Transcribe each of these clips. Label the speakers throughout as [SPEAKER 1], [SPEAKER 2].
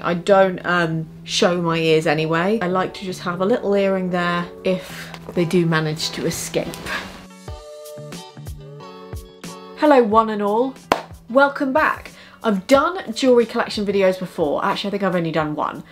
[SPEAKER 1] I don't um, show my ears anyway. I like to just have a little earring there if they do manage to escape. Hello one and all, welcome back. I've done jewellery collection videos before, actually I think I've only done one,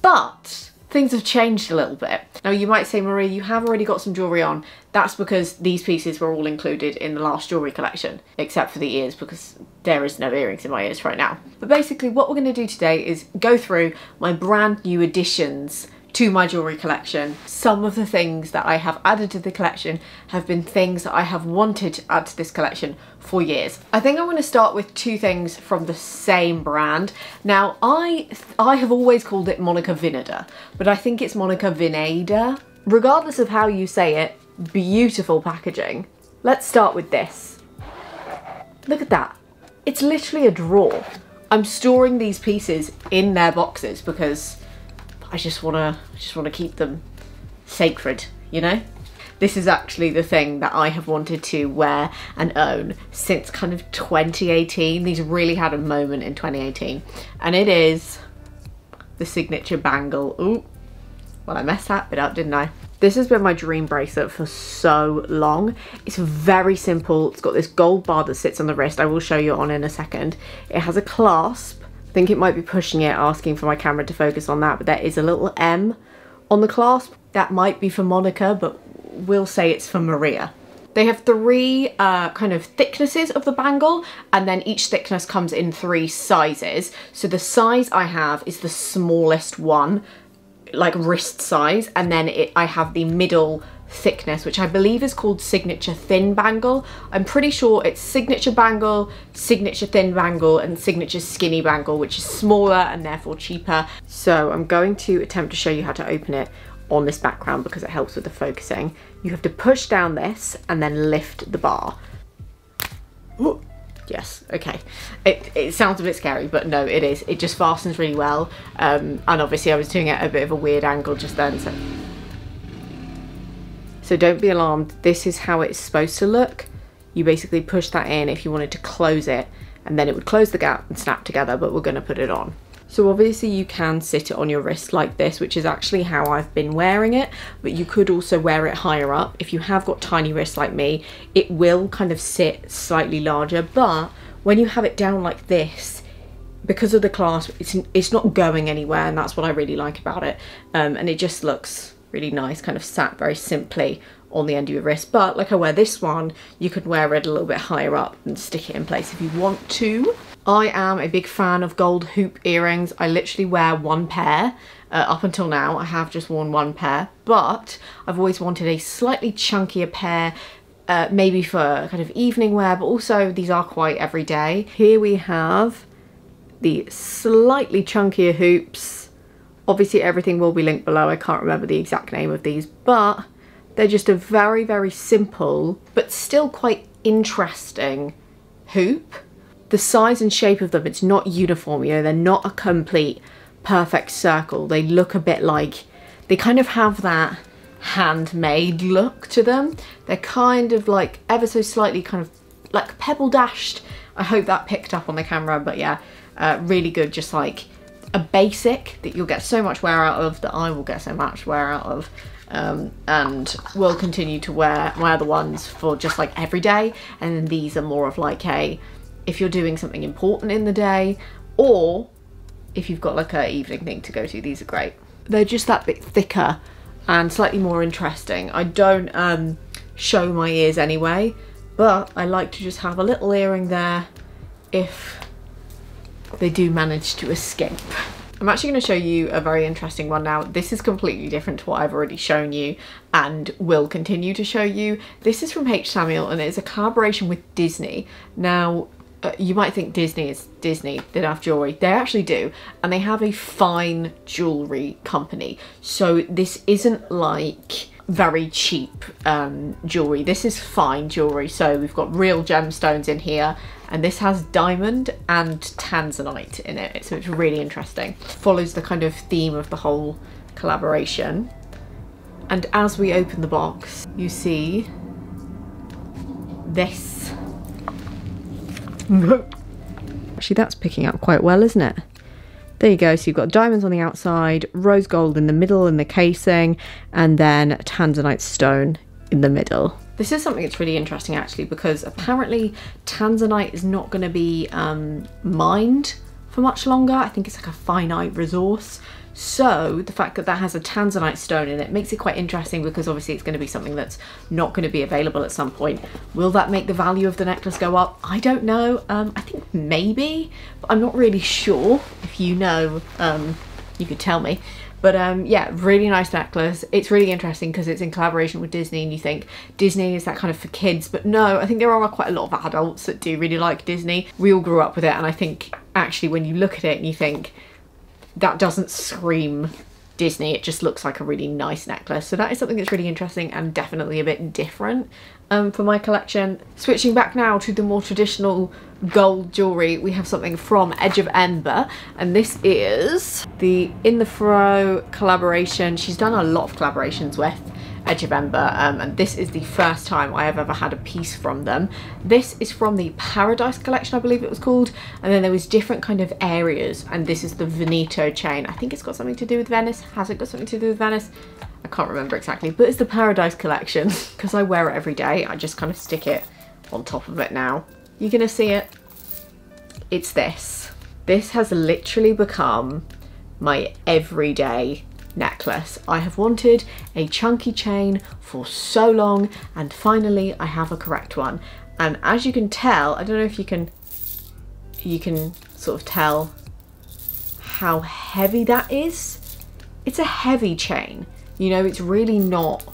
[SPEAKER 1] but things have changed a little bit. Now you might say, Marie, you have already got some jewellery on. That's because these pieces were all included in the last jewellery collection, except for the ears because there is no earrings in my ears right now. But basically what we're going to do today is go through my brand new additions to my jewellery collection. Some of the things that I have added to the collection have been things that I have wanted to add to this collection for years. I think I'm going to start with two things from the same brand. Now I I have always called it Monica Vinader, but I think it's Monica Vinader. Regardless of how you say it, beautiful packaging. Let's start with this. Look at that. It's literally a drawer. I'm storing these pieces in their boxes because I just wanna just wanna keep them sacred, you know? This is actually the thing that I have wanted to wear and own since kind of 2018. These really had a moment in 2018. And it is the signature bangle. Ooh, well I messed that bit up, didn't I? This has been my dream bracelet for so long. It's very simple. It's got this gold bar that sits on the wrist. I will show you on in a second. It has a clasp I think it might be pushing it, asking for my camera to focus on that, but there is a little M on the clasp. That might be for Monica, but we'll say it's for Maria. They have three uh, kind of thicknesses of the bangle and then each thickness comes in three sizes. So the size I have is the smallest one, like wrist size, and then it, I have the middle thickness, which I believe is called Signature Thin Bangle. I'm pretty sure it's Signature Bangle, Signature Thin Bangle, and Signature Skinny Bangle, which is smaller and therefore cheaper. So I'm going to attempt to show you how to open it on this background because it helps with the focusing. You have to push down this and then lift the bar. Ooh. Yes, okay. It, it sounds a bit scary, but no, it is. It just fastens really well. Um, and obviously I was doing it at a bit of a weird angle just then, so so don't be alarmed. This is how it's supposed to look. You basically push that in if you wanted to close it and then it would close the gap and snap together, but we're gonna put it on. So obviously you can sit it on your wrist like this, which is actually how I've been wearing it, but you could also wear it higher up. If you have got tiny wrists like me, it will kind of sit slightly larger, but when you have it down like this, because of the clasp, it's, it's not going anywhere, and that's what I really like about it. Um, and it just looks really nice, kind of sat very simply on the end of your wrist. But like I wear this one, you could wear it a little bit higher up and stick it in place if you want to. I am a big fan of gold hoop earrings. I literally wear one pair. Uh, up until now, I have just worn one pair, but I've always wanted a slightly chunkier pair uh, maybe for kind of evening wear, but also these are quite everyday. Here we have the slightly chunkier hoops Obviously everything will be linked below. I can't remember the exact name of these, but they're just a very, very simple, but still quite interesting hoop. The size and shape of them, it's not uniform, you know, they're not a complete perfect circle. They look a bit like, they kind of have that handmade look to them. They're kind of like ever so slightly kind of like pebble dashed. I hope that picked up on the camera, but yeah, uh, really good, just like a basic that you'll get so much wear out of, that I will get so much wear out of. Um, and will continue to wear my other ones for just like every day and then these are more of like a if you're doing something important in the day or if you've got like a evening thing to go to these are great they're just that bit thicker and slightly more interesting I don't um, show my ears anyway but I like to just have a little earring there if they do manage to escape. I'm actually going to show you a very interesting one now. This is completely different to what I've already shown you and will continue to show you. This is from H. Samuel and it's a collaboration with Disney. Now, uh, you might think Disney is Disney, they don't have jewellery. They actually do. And they have a fine jewellery company. So this isn't like very cheap um, jewellery. This is fine jewellery. So we've got real gemstones in here and this has diamond and tanzanite in it so it's really interesting follows the kind of theme of the whole collaboration and as we open the box you see this actually that's picking up quite well isn't it There you go. So you've got diamonds on the outside, rose gold in the middle in the casing, and then tanzanite stone in the middle. This is something that's really interesting actually because apparently tanzanite is not going to be um, mined for much longer. I think it's like a finite resource. So the fact that that has a tanzanite stone in it makes it quite interesting because obviously it's going to be something that's not going to be available at some point. Will that make the value of the necklace go up? I don't know. Um, I think maybe, but I'm not really sure. If you know, um, you could tell me. But um, yeah, really nice necklace. It's really interesting because it's in collaboration with Disney and you think Disney is that kind of for kids. But no, I think there are quite a lot of adults that do really like Disney. We all grew up with it and I think actually when you look at it and you think that doesn't scream Disney, it just looks like a really nice necklace. So that is something that's really interesting and definitely a bit different um, for my collection. Switching back now to the more traditional gold jewellery, we have something from Edge of Ember and this is the In The Frow collaboration. She's done a lot of collaborations with Edge of Ember um, and this is the first time I have ever had a piece from them. This is from the Paradise collection I believe it was called and then there was different kind of areas and this is the Veneto chain. I think it's got something to do with Venice. Has it got something to do with Venice? I can't remember exactly but it's the Paradise collection because I wear it every day. I just kind of stick it on top of it now. You're gonna see it. It's this. This has literally become my everyday necklace. I have wanted a chunky chain for so long and finally I have a correct one. And as you can tell, I don't know if you can, you can sort of tell how heavy that is. It's a heavy chain. You know, it's really not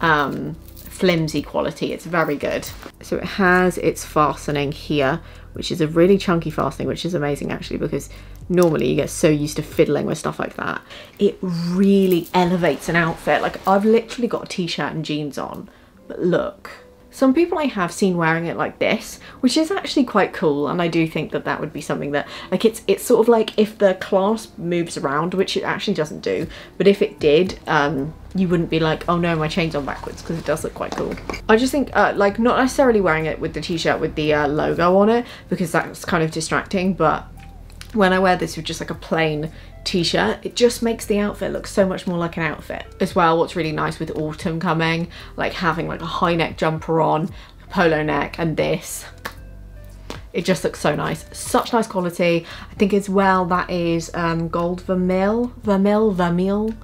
[SPEAKER 1] um, flimsy quality. It's very good. So it has its fastening here, which is a really chunky fastening, which is amazing actually because normally you get so used to fiddling with stuff like that. It really elevates an outfit. Like I've literally got a t-shirt and jeans on, but look. Some people I have seen wearing it like this, which is actually quite cool, and I do think that that would be something that, like it's it's sort of like if the clasp moves around, which it actually doesn't do, but if it did, um, you wouldn't be like, oh no, my chain's on backwards, because it does look quite cool. I just think, uh, like, not necessarily wearing it with the t-shirt with the uh, logo on it, because that's kind of distracting, but when I wear this with just like a plain t-shirt it just makes the outfit look so much more like an outfit as well. What's really nice with autumn coming like having like a high neck jumper on polo neck and this it just looks so nice. Such nice quality. I think as well that is um, gold vermeil vermeil vermeil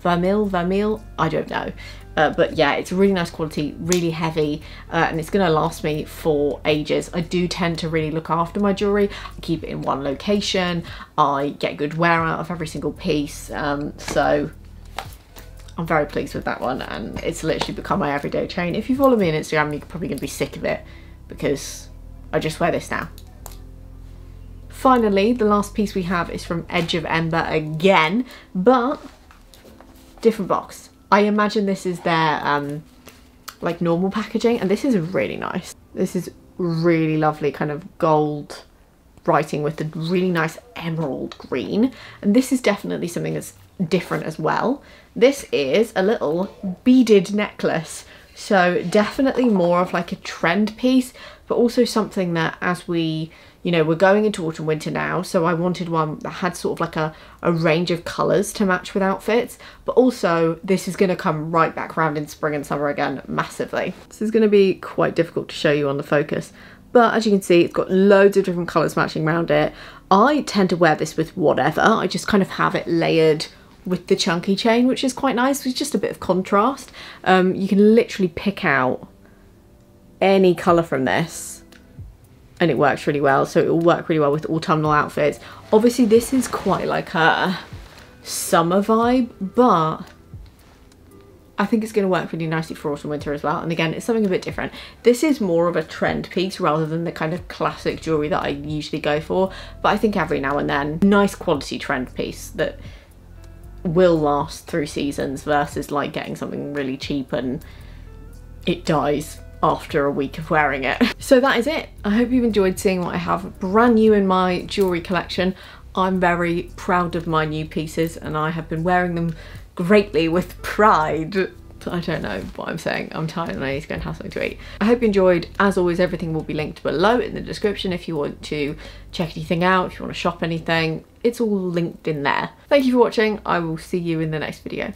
[SPEAKER 1] vermeil vermeil i don't know uh, but yeah, it's a really nice quality, really heavy, uh, and it's gonna last me for ages. I do tend to really look after my jewelry. I keep it in one location. I get good wear out of every single piece. Um, so I'm very pleased with that one and it's literally become my everyday chain. If you follow me on Instagram, you're probably gonna be sick of it because I just wear this now. Finally, the last piece we have is from Edge of Ember again, but different box. I imagine this is their um, like normal packaging and this is really nice. This is really lovely kind of gold writing with the really nice emerald green and this is definitely something that's different as well. This is a little beaded necklace so definitely more of like a trend piece but also something that as we you know, we're going into autumn winter now, so I wanted one that had sort of like a, a range of colours to match with outfits, but also this is going to come right back around in spring and summer again massively. This is going to be quite difficult to show you on the focus, but as you can see, it's got loads of different colours matching around it. I tend to wear this with whatever, I just kind of have it layered with the chunky chain, which is quite nice, it's just a bit of contrast. Um, you can literally pick out any colour from this and it works really well so it will work really well with autumnal outfits. Obviously this is quite like a summer vibe but I think it's going to work really nicely for autumn winter as well. And again it's something a bit different. This is more of a trend piece rather than the kind of classic jewelry that I usually go for but I think every now and then nice quality trend piece that will last through seasons versus like getting something really cheap and it dies after a week of wearing it. So that is it. I hope you've enjoyed seeing what I have brand new in my jewellery collection. I'm very proud of my new pieces and I have been wearing them greatly with pride I don't know what I'm saying. I'm tired and I need to go and have something to eat. I hope you enjoyed. As always, everything will be linked below in the description if you want to check anything out, if you want to shop anything. It's all linked in there. Thank you for watching. I will see you in the next video.